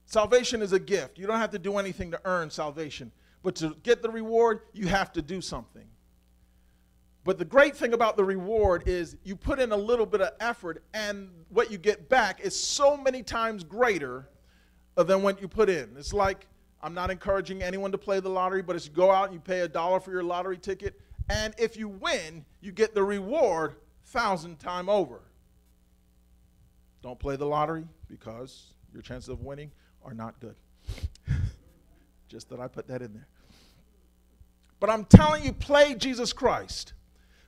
Salvation is a gift. You don't have to do anything to earn salvation. But to get the reward, you have to do something. But the great thing about the reward is you put in a little bit of effort, and what you get back is so many times greater than what you put in. It's like I'm not encouraging anyone to play the lottery, but it's you go out and you pay a dollar for your lottery ticket, and if you win, you get the reward thousand time over. Don't play the lottery because your chances of winning are not good. Just that I put that in there. But I'm telling you, play Jesus Christ.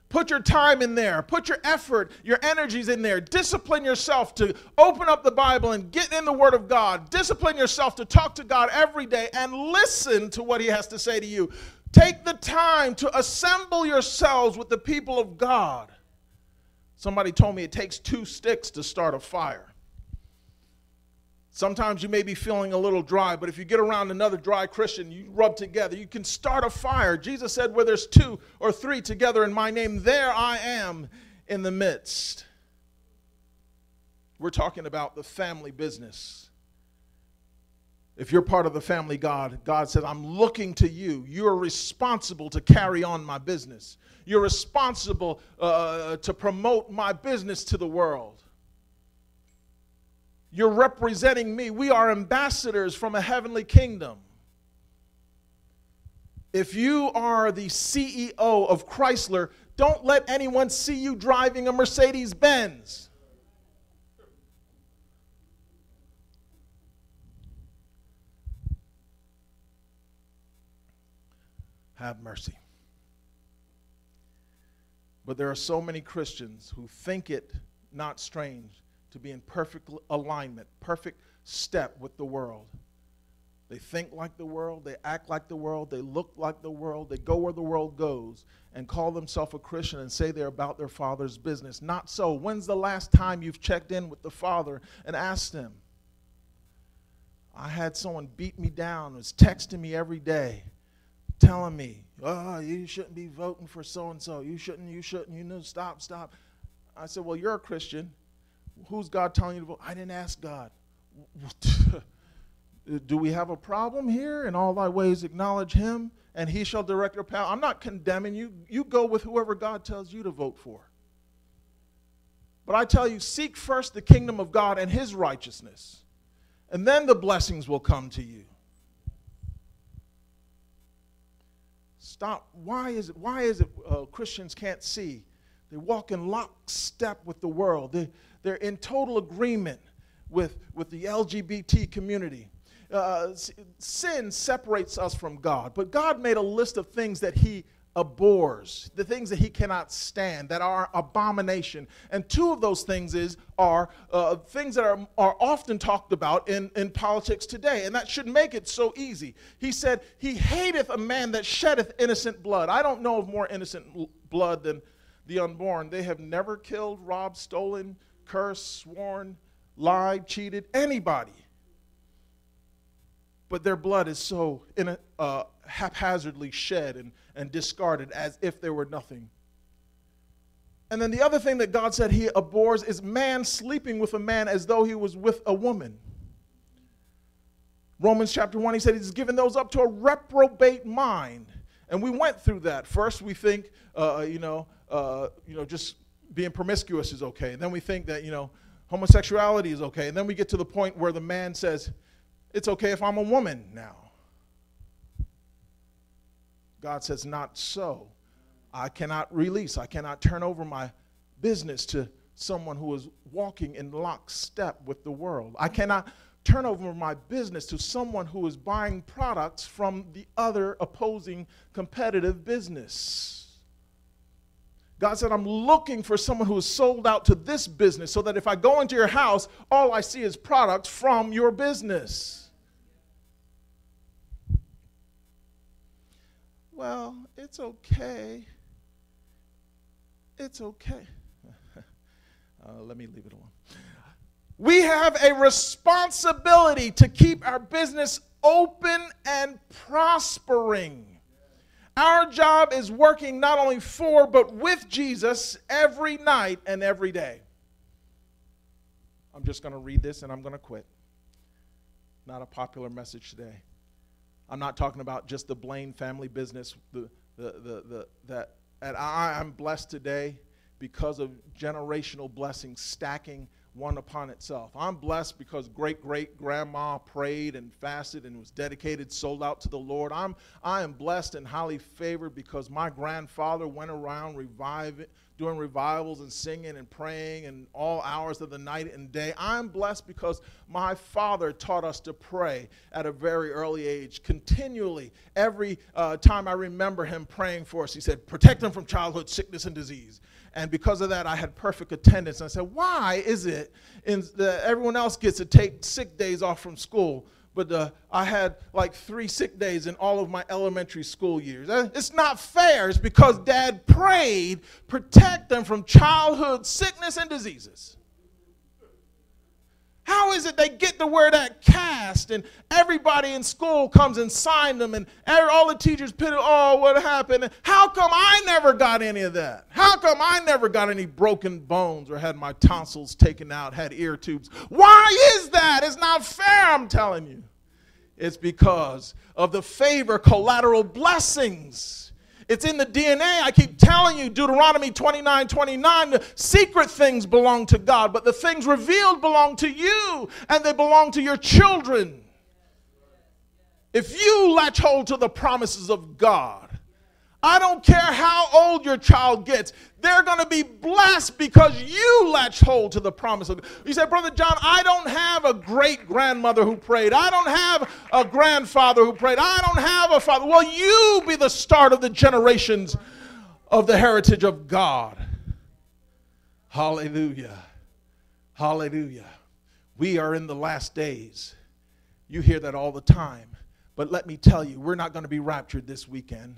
Put your time in there. Put your effort, your energies in there. Discipline yourself to open up the Bible and get in the Word of God. Discipline yourself to talk to God every day and listen to what He has to say to you. Take the time to assemble yourselves with the people of God. Somebody told me it takes two sticks to start a fire. Sometimes you may be feeling a little dry, but if you get around another dry Christian, you rub together, you can start a fire. Jesus said, Where there's two or three together in my name, there I am in the midst. We're talking about the family business. If you're part of the family God, God said, I'm looking to you. You're responsible to carry on my business. You're responsible uh, to promote my business to the world. You're representing me. We are ambassadors from a heavenly kingdom. If you are the CEO of Chrysler, don't let anyone see you driving a Mercedes Benz. Have mercy. But there are so many Christians who think it not strange to be in perfect alignment, perfect step with the world. They think like the world, they act like the world, they look like the world, they go where the world goes and call themselves a Christian and say they're about their father's business. Not so. When's the last time you've checked in with the father and asked him? I had someone beat me down, was texting me every day, telling me, oh, you shouldn't be voting for so and so. You shouldn't, you shouldn't, you know, stop, stop. I said, well, you're a Christian. Who's God telling you to vote? I didn't ask God. Do we have a problem here? In all thy ways acknowledge him, and he shall direct your path. I'm not condemning you. You go with whoever God tells you to vote for. But I tell you, seek first the kingdom of God and his righteousness, and then the blessings will come to you. Stop. Why is it, why is it uh, Christians can't see? They walk in lockstep with the world. They, they're in total agreement with, with the LGBT community. Uh, sin separates us from God, but God made a list of things that He abhors, the things that He cannot stand, that are abomination. And two of those things is are uh, things that are, are often talked about in, in politics today, and that should make it so easy. He said, He hateth a man that sheddeth innocent blood. I don't know of more innocent blood than the unborn. They have never killed, robbed, stolen, cursed, sworn, lied, cheated, anybody. But their blood is so in a, uh, haphazardly shed and, and discarded as if there were nothing. And then the other thing that God said he abhors is man sleeping with a man as though he was with a woman. Romans chapter 1, he said he's given those up to a reprobate mind. And we went through that. First, we think, uh, you know, uh, you know, just being promiscuous is okay. And then we think that, you know, homosexuality is okay. And then we get to the point where the man says, it's okay if I'm a woman now. God says, not so. I cannot release, I cannot turn over my business to someone who is walking in lockstep with the world. I cannot turn over my business to someone who is buying products from the other opposing competitive business. God said, I'm looking for someone who is sold out to this business so that if I go into your house, all I see is products from your business. Well, it's okay. It's okay. uh, let me leave it alone. We have a responsibility to keep our business open and prospering. Our job is working not only for, but with Jesus every night and every day. I'm just going to read this and I'm going to quit. Not a popular message today. I'm not talking about just the Blaine family business, the, the, the, the, that and I, I'm blessed today because of generational blessings stacking one upon itself. I'm blessed because great great grandma prayed and fasted and was dedicated, sold out to the Lord. I'm I am blessed and highly favored because my grandfather went around reviving doing revivals and singing and praying and all hours of the night and day. I'm blessed because my father taught us to pray at a very early age, continually. Every uh, time I remember him praying for us, he said, Protect them from childhood sickness and disease. And because of that, I had perfect attendance. And I said, Why is it the, everyone else gets to take sick days off from school? but uh, I had like three sick days in all of my elementary school years. It's not fair. It's because dad prayed, protect them from childhood sickness and diseases. How is it they get to wear that cast and everybody in school comes and sign them and er, all the teachers pit oh, what happened? How come I never got any of that? How come I never got any broken bones or had my tonsils taken out, had ear tubes? Why is that? It's not fair, I'm telling you. It's because of the favor, collateral blessings it's in the DNA. I keep telling you, Deuteronomy 29 29, the secret things belong to God, but the things revealed belong to you, and they belong to your children. If you latch hold to the promises of God, I don't care how old your child gets, they're going to be blessed because you latch hold to the promise of God. You say, Brother John, I don't have a great grandmother who prayed. I don't have a grandfather who prayed. I don't have a father. Well, you be the start of the generations of the heritage of God. Hallelujah. Hallelujah. We are in the last days. You hear that all the time. But let me tell you, we're not going to be raptured this weekend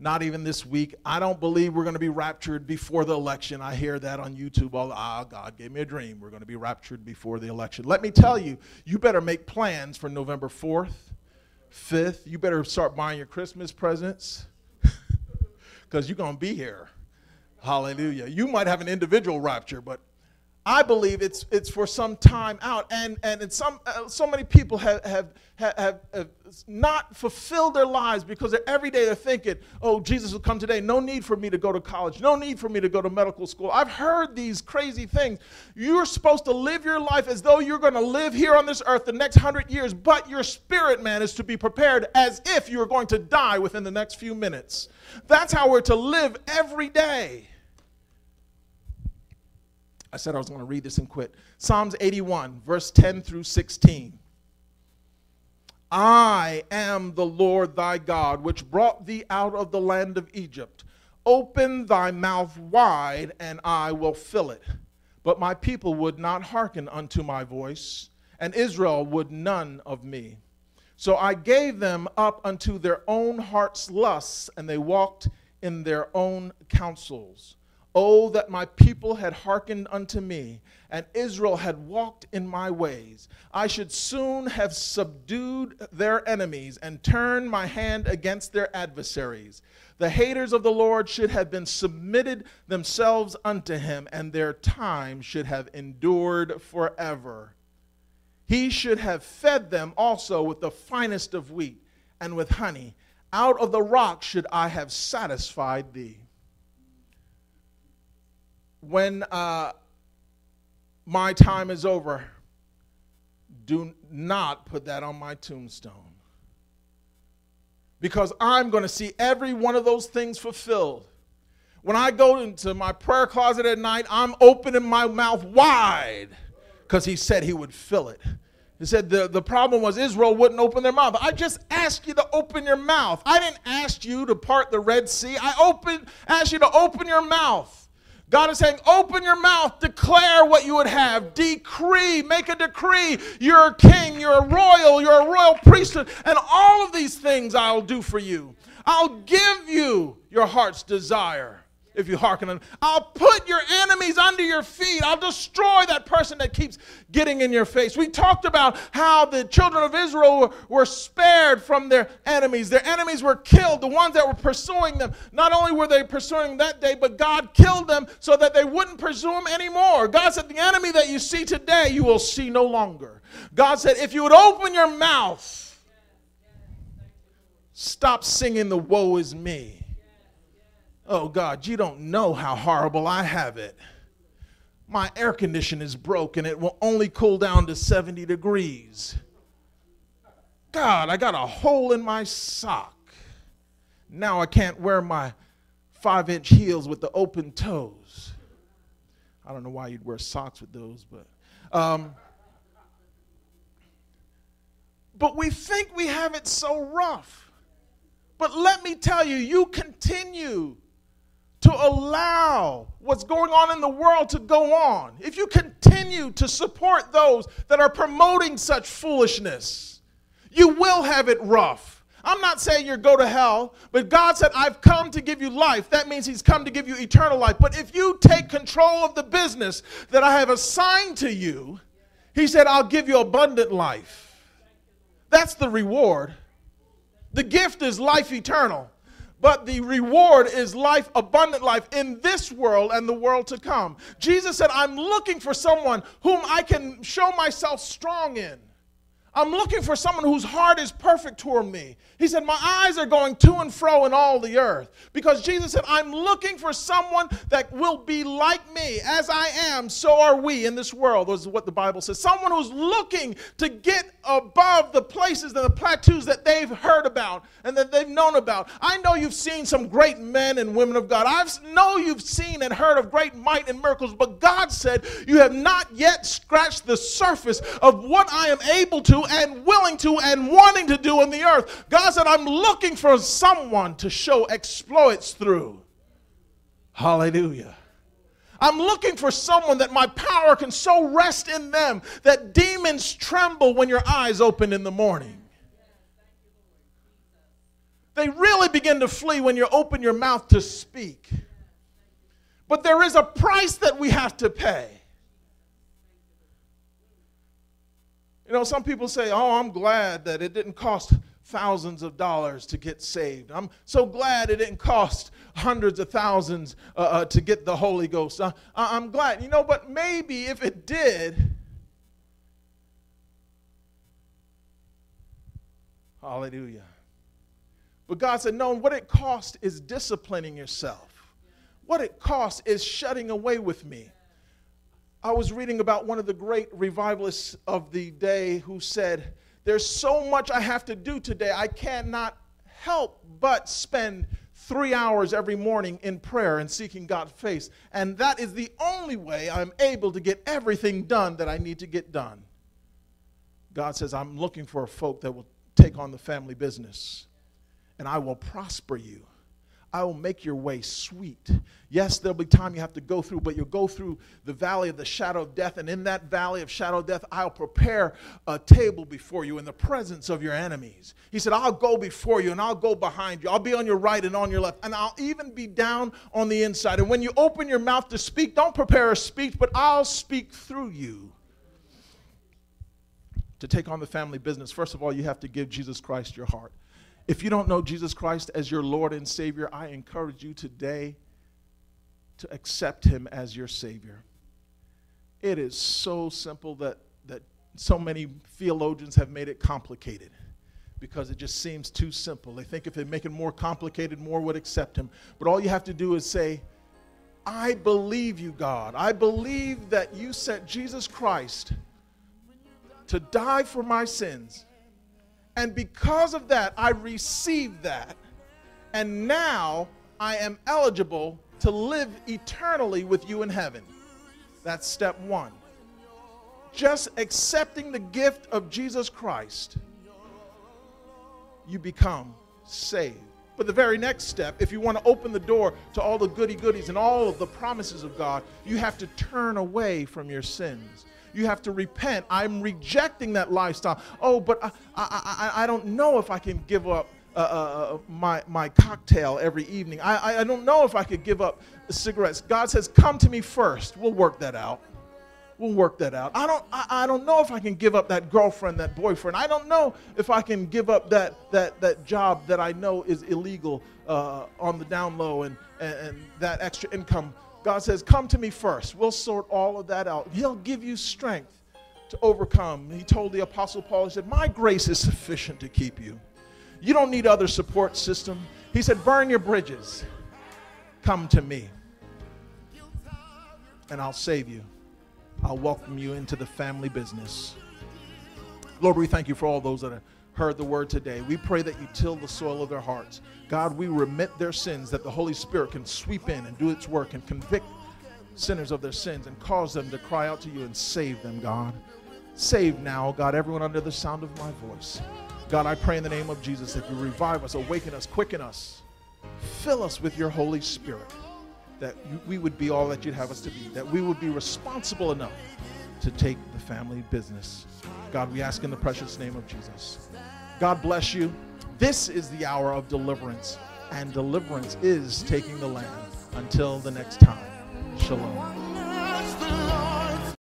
not even this week. I don't believe we're going to be raptured before the election. I hear that on YouTube. All ah, God gave me a dream. We're going to be raptured before the election. Let me tell you, you better make plans for November 4th, 5th. You better start buying your Christmas presents because you're going to be here. Hallelujah. You might have an individual rapture, but I believe it's, it's for some time out. And, and some, uh, so many people have, have, have, have, not fulfilled their lives because every day they're thinking, oh, Jesus will come today. No need for me to go to college. No need for me to go to medical school. I've heard these crazy things. You're supposed to live your life as though you're going to live here on this earth the next hundred years, but your spirit, man, is to be prepared as if you're going to die within the next few minutes. That's how we're to live every day. I said I was going to read this and quit. Psalms 81, verse 10 through 16. I am the Lord thy God, which brought thee out of the land of Egypt. Open thy mouth wide, and I will fill it. But my people would not hearken unto my voice, and Israel would none of me. So I gave them up unto their own heart's lusts, and they walked in their own counsels. Oh, that my people had hearkened unto me, and Israel had walked in my ways. I should soon have subdued their enemies and turned my hand against their adversaries. The haters of the Lord should have been submitted themselves unto him, and their time should have endured forever. he should have fed them also with the finest of wheat and with honey. Out of the rock should I have satisfied thee. When uh, my time is over, do not put that on my tombstone. Because I'm going to see every one of those things fulfilled. When I go into my prayer closet at night, I'm opening my mouth wide because he said he would fill it. He said the, the problem was Israel wouldn't open their mouth. I just asked you to open your mouth. I didn't ask you to part the Red Sea. I opened, asked you to open your mouth. God is saying, open your mouth, declare what you would have, decree, make a decree. You're a king, you're a royal, you're a royal priesthood, and all of these things I'll do for you. I'll give you your heart's desire if you hearken. I'll put your enemies under your feet. I'll destroy that person that keeps getting in your face. We talked about how the children of Israel were, were, spared from their enemies. Their enemies were killed, the ones that were pursuing them. Not only were they pursuing that day, but God killed them so that they wouldn't pursue them anymore. God said, The enemy that you see today, you will see no longer. God said, If you would open your mouth, stop singing the woe is me Oh God, you don't know how horrible I have it. My air condition is broken. It will only cool down to 70 degrees. God, I got a hole in my sock. Now I can't wear my five inch heels with the open toes. I don't know why you'd wear socks with those, but. Um, but we think we have it so rough. But let me tell you, you continue to allow what's going on in the world to go on, if you continue to support those that are promoting such foolishness, you will have it rough. I'm not saying you go to hell, but God said, I've come to give you life. That means He's come to give you eternal life. But if you take control of the business that I have assigned to you, He said, I'll give you abundant life. That's the reward. The gift is life eternal but the reward is life, abundant life in this world and the world to come. Jesus said, I'm looking for someone whom I can show myself strong in. I'm looking for someone whose heart is perfect toward me. He said, My eyes are going to and fro in all the earth. Because Jesus said, I'm looking for someone that will be like me. As I am, so are we in this world. This is what the Bible says. Someone who's looking to get above the places and the plateaus that they've heard about and that they've known about. I know you've seen some great men and women of God. I know you've seen and heard of great might and miracles, but God said, You have not yet scratched the surface of what I am able to and willing to and wanting to do in the earth. God said, I'm looking for someone to show exploits through. Hallelujah. I'm looking for someone that my power can so rest in them that demons tremble when your eyes open in the morning. They really begin to flee when you open your mouth to speak. But there is a price that we have to pay. You know, some people say, Oh, I'm glad that it didn't cost thousands of dollars to get saved. I'm so glad it didn't cost hundreds of thousands uh, uh, to get the Holy Ghost. Uh, I'm glad. You know, but maybe if it did, hallelujah. But God said, No, what it cost is disciplining yourself. What it costs is shutting away with me. I was reading about one of the great revivalists of the day who said, There's so much I have to do today, I cannot help but spend three hours every morning in prayer and seeking God's face. And that is the only way I'm able to get everything done that I need to get done. God says, I'm looking for a folk that will take on the family business, and I will prosper you I will make your way sweet. Yes, there'll be time you have to go through, but you'll go through the valley of the shadow of death. And in that valley of shadow of death, I'll prepare a table before you in the presence of your enemies. He said, I'll go before you and I'll go behind you. I'll be on your right and on your left. And I'll even be down on the inside. And when you open your mouth to speak, don't prepare a speech, but I'll speak through you. To take on the family business, first of all, you have to give Jesus Christ your heart. If you don't know Jesus Christ as your Lord and Savior, I encourage you today to accept Him as your Savior. It is so simple that, that so many theologians have made it complicated because it just seems too simple. They think if they make it more complicated, more would accept him. But all you have to do is say, I believe you, God. I believe that you sent Jesus Christ to die for my sins. And because of that, I received that. And now I am eligible to live eternally with you in heaven. That's step one. Just accepting the gift of Jesus Christ, you become saved. But the very next step, if you want to open the door to all the goody goodies and all of the promises of God, you have to turn away from your sins. You have to repent. I'm rejecting that lifestyle. Oh, but I, I, I, I don't know if I can give up uh, uh, uh, my, my cocktail every evening. I, I don't know if I could give up cigarettes. God says, Come to me first. We'll work that out. We'll work that out. I don't, I, I don't know if I can give up that girlfriend, that boyfriend. I don't know if I can give up that, that, that job that I know is illegal uh, on the down low and, and, and that extra income. God says, Come to me first. We'll sort all of that out. He'll give you strength to overcome. He told the Apostle Paul, He said, My grace is sufficient to keep you. You don't need other support system. He said, Burn your bridges. Come to me, and I'll save you. I'll welcome you into the family business. Lord, we thank you for all those that have heard the word today. We pray that you till the soil of their hearts. God, we remit their sins that the Holy Spirit can sweep in and do its work and convict sinners of their sins and cause them to cry out to you and save them, God. Save now, God, everyone under the sound of my voice. God, I pray in the name of Jesus that you revive us, awaken us, quicken us, fill us with your Holy Spirit, that we would be all that you'd have us to be, that we would be responsible enough to take the family business. God, we ask in the precious name of Jesus. God bless you. This is the hour of deliverance, and deliverance is taking the land. Until the next time, shalom.